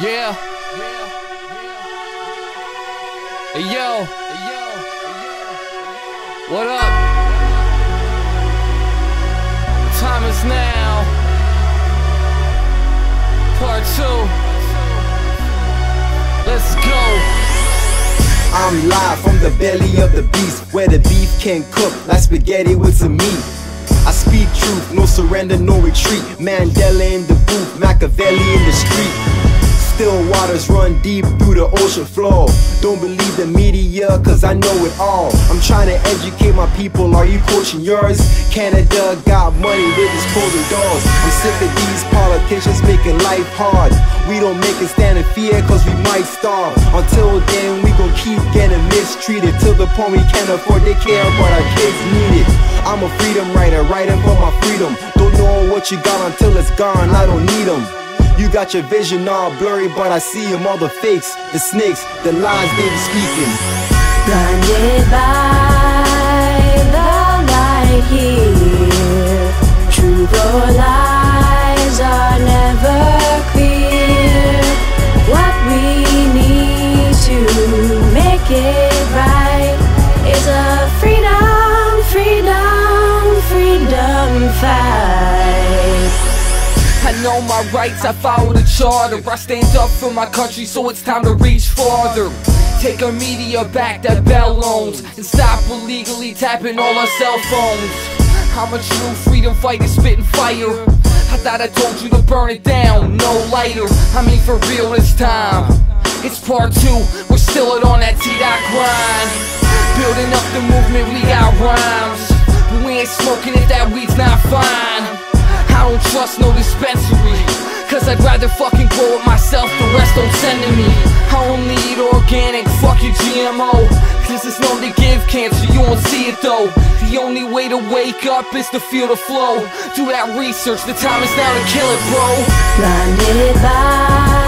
Yeah. Hey yo. What up? Time is now. Part two. Let's go. I'm live from the belly of the beast Where the beef can cook like spaghetti with some meat I speak truth, no surrender, no retreat Mandela in the booth, Machiavelli in the street Still waters run deep through the ocean floor. Don't believe the media, cause I know it all. I'm trying to educate my people, are you coaching yours? Canada got money, they just closing doors. I'm sick of these politicians making life hard. We don't make it stand in fear, cause we might starve. Until then, we gon' keep getting mistreated. Till the point we can't afford they care, but our kids need it. I'm a freedom writer, writing for my freedom. Don't know what you got until it's gone, I don't need them. You got your vision all blurry, but I see them all the fakes, the snakes, the lies they be speaking. Blinded by the light here, truth or lies are never clear. What we need to make it right is a freedom, freedom, freedom fight. Know my rights, I follow the charter. I stand up for my country, so it's time to reach farther. Take our media back that bell loans and stop illegally tapping all our cell phones. I'm a true freedom fighter, spitting fire. I thought I told you to burn it down, no lighter. I mean, for real this time. It's part two, we're still on that T-Dot grind. Building up the movement, we got rhymes. But we ain't smoking if that weed's not fine. Trust no dispensary. Cause I'd rather fucking grow it myself, the rest don't send to me. I only eat organic, fuck your GMO Cause it's known to give cancer, you won't see it though. The only way to wake up is to feel the flow. Do that research, the time is now to kill it bro. Blinded by